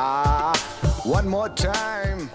Ah, one more time.